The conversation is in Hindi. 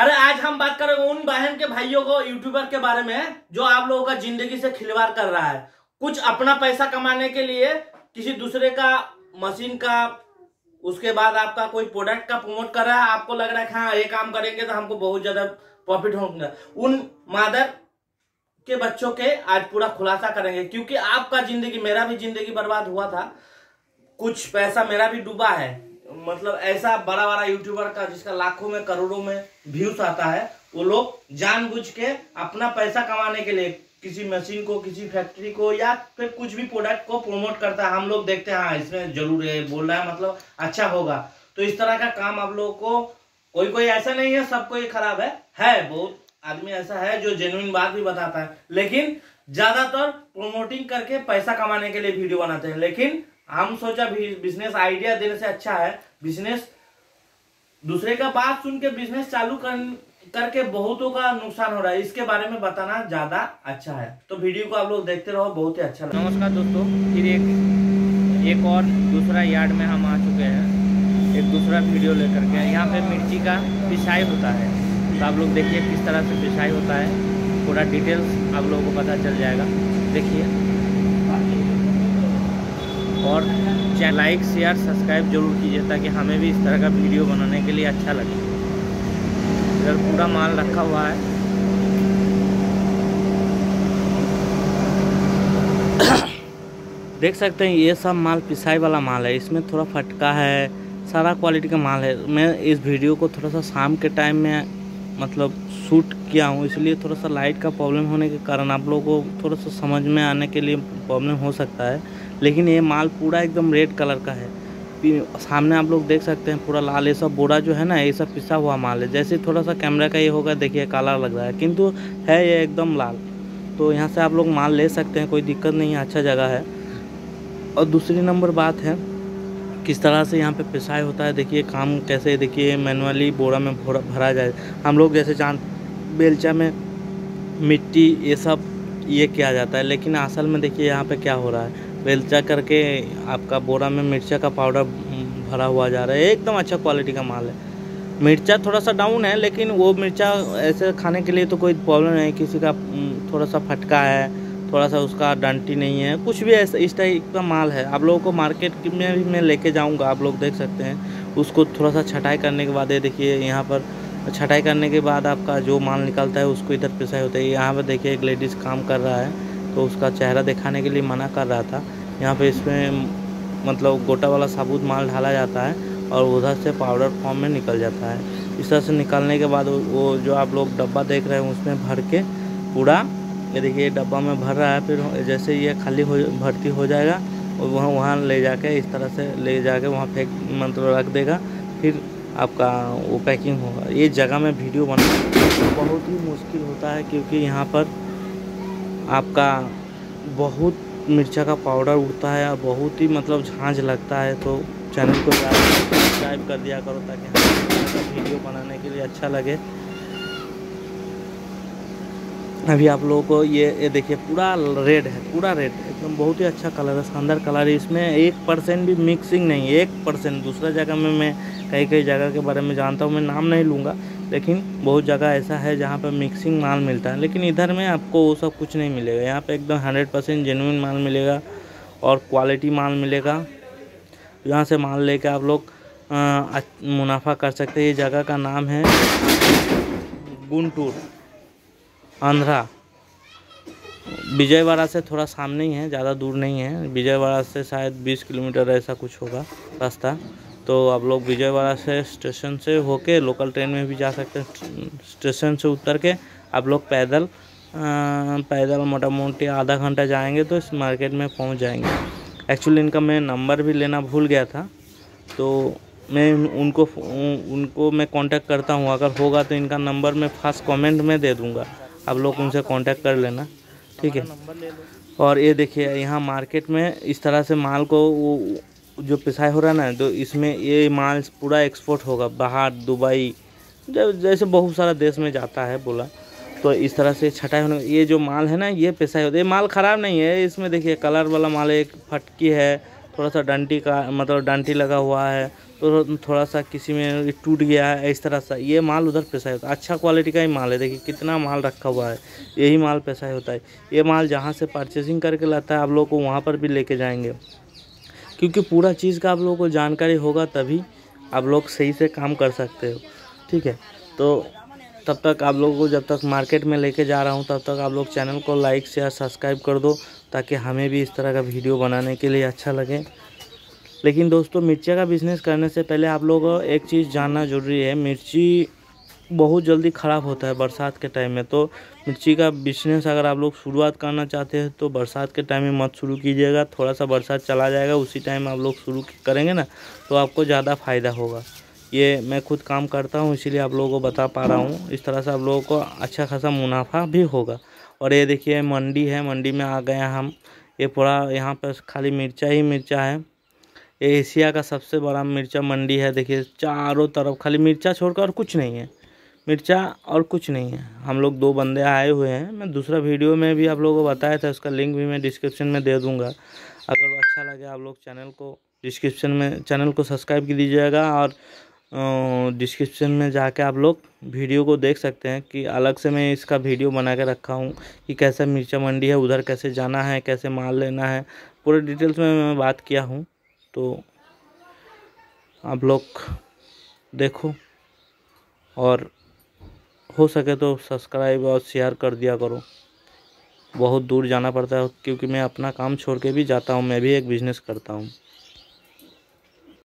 अरे आज हम बात करेंगे उन बहन के भाइयों को यूट्यूबर के बारे में, जो आप लोगों का ज़िंदगी से खिलवाड़ कर रहा है। कुछ अपना पैसा कमाने के लिए किसी दूसरे का मशीन का, उसके बाद आपका कोई प्रोडक्ट का प्रमोट कर रहा है, आपको लग रहा है हाँ ये काम करेंगे तो हमको बहुत ज़्यादा प्रॉफिट होगा। उन मादर के बच्चों के आज पूरा खुलासा करेंगे, क्योंकि आपका ज़िंदगी, मेरा भी ज़िंदगी बर्बाद हुआ था। कुछ पैसा मेरा भी डूबा है। मतलब ऐसा बड़ा बड़ा यूट्यूबर का जिसका लाखों में, करोड़ों में व्यूज़ आता है, वो लोग जानबूझ के अपना पैसा कमाने के लिए किसी मशीन को, किसी फैक्ट्री को या फिर कुछ भी प्रोडक्ट को प्रमोट करता है। हम लोग देखते हैं हाँ इसमें ज़रूर है, बोल रहा है मतलब अच्छा होगा। तो इस तरह का काम आप लोगों को कोई कोई ऐसा नहीं है, सब कोई खराब है। है, बहुत आदमी ऐसा है जो जेन्युइन बात भी बताता है। लेकिन ज़्यादातर प्रोमोटिंग करके पैसा कमाने के लिए वीडियो बनाते हैं। लेकिन हम सोचा बिज़नेस आइडिया देने से अच्छा है बिज़नेस, दूसरे का बात सुन के बिज़नेस चालू कर करके बहुतों का नुकसान हो रहा है। इसके बारे में बताना ज़्यादा अच्छा है। तो वीडियो को आप लोग देखते रहो, बहुत ही अच्छा नमस्कार दोस्तों, फिर एक एक और दूसरा यार्ड में हम आ चुके हैं। एक दूसरा वीडियो लेकर के। यहाँ पे मिर्ची का पिसाई होता है। तो आप लोग देखिए किस तरह से पिसाई होता है। पूरा डिटेल्स आप लोगों को पता चल जाएगा। देखिए। और चैनल लाइक शेयर सब्सक्राइब ज़रूर कीजिए ताकि हमें भी इस तरह का वीडियो बनाने के लिए अच्छा लगे। इधर पूरा माल रखा हुआ है। देख सकते हैं, ये सब माल पिसाई वाला माल है। इसमें थोड़ा फटका है, सारा क्वालिटी का माल है। मैं इस वीडियो को थोड़ा सा शाम के टाइम में मतलब शूट किया हूँ, इसलिए थोड़ा सा लाइट का प्रॉब्लम होने के कारण आप लोगों को थोड़ा सा समझ में आने के लिए प्रॉब्लम हो सकता है। लेकिन ये माल पूरा एकदम रेड कलर का है। सामने आप लोग देख सकते हैं, पूरा लाल, ये सब बोरा जो है ना, ये सब पिसा हुआ माल है। जैसे थोड़ा सा कैमरा का ये होगा, देखिए काला लग रहा है, किंतु है ये एकदम लाल। तो यहाँ से आप लोग माल ले सकते हैं, कोई दिक्कत नहीं है अच्छा जगह है। और दूसरी नंबर बात है, किस तरह से यहाँ पे पिसाई होता है, देखिए काम कैसे, देखिए मैनुअली बोरा में भरा जाए। हम लोग जैसे जान बेलचा में मिट्टी, ये सब ये किया जाता है, लेकिन असल में देखिए यहाँ पे क्या हो रहा है। बेलचा करके आपका बोरा में मिर्चा का पाउडर भरा हुआ जा रहा है। एकदम अच्छा क्वालिटी का माल है। मिर्चा थोड़ा सा डाउन है, लेकिन वो मिर्चा ऐसे खाने के लिए तो कोई प्रॉब्लम नहीं किसी का थोड़ा सा फटका है थोड़ा सा उसका डंटी नहीं है। कुछ भी ऐसा, इस टाइप का माल है। आप लोगों को मार्केट में भी मैं लेके जाऊँगा, आप लोग देख सकते हैं। उसको थोड़ा सा छटाई करने के बाद, ये देखिए, यहाँ पर छटाई करने के बाद आपका जो माल निकलता है, उसको इधर पिसाई होता है। यहाँ पर देखिए, एक लेडीज़ काम कर रहा है। तो उसका चेहरा दिखाने के लिए मना कर रहा था। यहाँ पे इसमें मतलब गोटा वाला साबुत माल ढाला जाता है और उधर से पाउडर फॉर्म में निकल जाता है। इस तरह से निकालने के बाद वो जो आप लोग डब्बा देख रहे हैं उसमें भर के पूरा, ये देखिए डब्बा में भर रहा है। फिर जैसे ये खाली हो, भर्ती हो जाएगा और वहाँ वहाँ ले जाके इस तरह से ले जाके वहाँ फेंक मतलब रख देगा। फिर आपका वो पैकिंग होगा। ये जगह में वीडियो बनाना बहुत ही मुश्किल होता है क्योंकि यहाँ पर आपका बहुत मिर्चा का पाउडर उड़ता है और बहुत ही मतलब झांझ लगता है तो चैनल को सब्सक्राइब कर दिया करो ताकि वीडियो बनाने के लिए अच्छा लगे। अभी आप लोगों को ये ये देखिए, पूरा रेड है, पूरा रेड एकदम बहुत ही अच्छा कलर है, शानदार कलर है। इसमें एक परसेंट भी मिक्सिंग नहीं है, एक परसेंट दूसरा जगह में मैं कई कई जगह के बारे में जानता हूँ, मैं नाम नहीं लूँगा। लेकिन बहुत जगह ऐसा है जहाँ पर मिक्सिंग माल मिलता है। लेकिन इधर में आपको वो सब कुछ नहीं मिलेगा। यहाँ पे एकदम हंड्रेड परसेंट जेनुइन माल मिलेगा और क्वालिटी माल मिलेगा। यहाँ से माल लेके आप लोग मुनाफा कर सकते हैं। ये जगह का नाम है गुंटूर, आंध्रा। विजयवाड़ा से थोड़ा सामने ही है, ज़्यादा दूर नहीं है। विजयवाड़ा से शायद 20 किलोमीटर ऐसा कुछ होगा रास्ता। तो आप लोग विजयवाड़ा से स्टेशन से होके लोकल ट्रेन में भी जा सकते हैं स्टेशन से उतर के आप लोग पैदल पैदल मोटा मोटी आधा घंटा जाएँगे तो इस मार्केट में पहुँच जाएँगे। एक्चुअली इनका मैं नंबर भी लेना भूल गया था तो मैं उनको उनको मैं कांटेक्ट करता हूँ। अगर होगा तो इनका नंबर मैं फ़र्स्ट कमेंट में दे दूँगा। आप लोग उनसे कांटेक्ट कर लेना ठीक है? और ये देखिए यहाँ मार्केट में इस तरह से माल को जो पिसाई हो रहा है ना तो इसमें ये माल पूरा एक्सपोर्ट होगा, बाहर दुबई जैसे बहुत सारा देश में जाता है बोला तो इस तरह से छटाई होने ये जो माल है ना, ये पिसाई होता है। ये माल ख़राब नहीं है, इसमें देखिए कलर वाला माल एक फटकी है थोड़ा सा डंटी का मतलब डंटी लगा हुआ है तो थोड़ा सा किसी में टूट गया है, इस तरह सा। ये माल उधर पेशाई होता है। अच्छा क्वालिटी का ही माल है, देखिए कितना माल रखा हुआ है, यही माल पेशाई होता है। ये माल जहाँ से परचेसिंग करके लाता है, आप लोग को वहाँ पर भी लेके जाएँगे। क्योंकि पूरा चीज़ का आप लोगों को जानकारी होगा तभी आप लोग सही से काम कर सकते हो, ठीक है? तो तब तक आप लोगों को जब तक मार्केट में लेके जा रहा हूँ, तब तक आप लोग चैनल को लाइक, शेयर, सब्सक्राइब कर दो, ताकि हमें भी इस तरह का वीडियो बनाने के लिए अच्छा लगे। लेकिन दोस्तों, मिर्ची का बिज़नेस करने से पहले आप लोगों को एक चीज़ जानना ज़रूरी है। मिर्ची बहुत जल्दी ख़राब होता है बरसात के टाइम में। तो मिर्ची का बिज़नेस अगर आप लोग शुरुआत करना चाहते हैं तो बरसात के टाइम में मत शुरू कीजिएगा। थोड़ा सा बरसात चला जाएगा, उसी टाइम आप लोग शुरू करेंगे ना तो आपको ज़्यादा फ़ायदा होगा। ये मैं खुद काम करता हूँ, इसीलिए आप लोगों को बता पा रहा हूँ। इस तरह से आप लोगों को अच्छा खासा मुनाफा भी होगा। और ये देखिए, मंडी है, मंडी में आ गए हम। ये पूरा यहाँ पर खाली मिर्चा ही मिर्चा है। ये एशिया का सबसे बड़ा मिर्चा मंडी है। देखिए, चारों तरफ़ खाली मिर्चा छोड़कर और कुछ नहीं है। मिर्चा और कुछ नहीं है। हम लोग दो बंदे आए हुए हैं। मैं दूसरा वीडियो में भी आप लोगों को बताया था, उसका लिंक भी मैं डिस्क्रिप्शन में दे दूँगा। अगर अच्छा लगे आप लोग चैनल को डिस्क्रिप्शन में चैनल को सब्सक्राइब कर दीजिएगा और डिस्क्रिप्शन में जाके आप लोग वीडियो को देख सकते हैं कि अलग से मैं इसका वीडियो बना के रखा हूँ कि कैसे मिर्चा मंडी है, उधर कैसे जाना है, कैसे माल लेना है। पूरे डिटेल्स में मैं बात किया हूँ। तो आप लोग देखो और हो सके तो सब्सक्राइब और शेयर कर दिया करो। बहुत दूर जाना पड़ता है, क्योंकि मैं अपना काम छोड़ के भी जाता हूँ, मैं भी एक बिज़नेस करता हूँ।